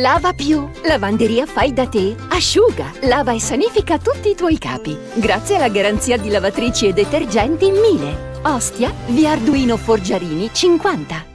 Lava più, lavanderia fai da te, asciuga, lava e sanifica tutti i tuoi capi. Grazie alla garanzia di lavatrici e detergenti 1000. Ostia, via Arduino Forgiarini 50.